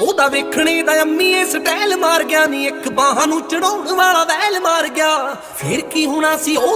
ਉਹਦਾ ਵੇਖਣੇ ਦਾ ਅੰਮੀਏ ਸਟਾਈਲ ਮਾਰ ਗਿਆ ਨੀ, ਇੱਕ ਬਾਹਾਂ ਨੂੰ ਚੜਾਉਣ ਵਾਲਾ ਵੈਲ ਮਾਰ ਗਿਆ। ਫੇਰ ਕੀ ਹੋਣਾ ਸੀ? ਉਹ